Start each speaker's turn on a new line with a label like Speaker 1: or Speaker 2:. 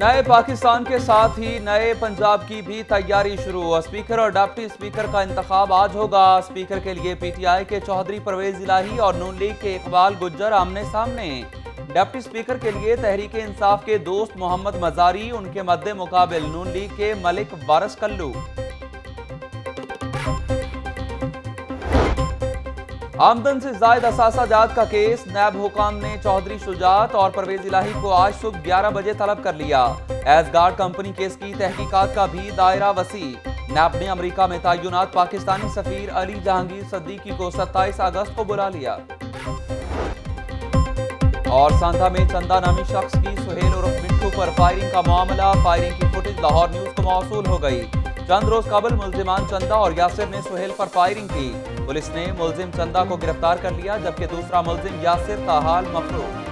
Speaker 1: نئے پاکستان کے ساتھ ہی نئے پنجاب کی بھی تیاری شروع۔ اسپیکر اور ڈاپٹی اسپیکر کا انتخاب آج ہوگا۔ اسپیکر کے لیے پی ٹی آئی کے چوہدری پرویز الہی اور نون لیگ کے اقبال گجر آمنے سامنے۔ ڈپٹی اسپیکر کے لیے تحریک انصاف کے دوست محمد مزاری، ان کے مد مقابل نون لیگ کے ملک وارس کلو۔ آمدن سے زائد اثاثہ جات کا کیس، نیب حکام نے چوہدری شجاعت اور پرویز الہی کو آج صبح گیارہ بجے طلب کر لیا۔ ایز گارڈ کمپنی کیس کی تحقیقات کا بھی دائرہ وسیع۔ نیب نے امریکہ میں تعینات، پاکستانی سفیر علی جہانگیر صدیقی کو ستائیس اگست کو بلا لیا۔ اور سانتھا میں چندہ نامی شخص کی سہیل اور منٹو پر فائرنگ کا معاملہ۔ فائرنگ کی فوٹیج لاہور نیوز کو موصول ہو گئی۔ چند روز قبل ملزمان چندہ اور یاسر نے سہیل پر فائرنگ کی۔ پولیس نے ملزم چندہ کو گرفتار کر لیا، جبکہ دوسرا ملزم یاسر تاحال مفروض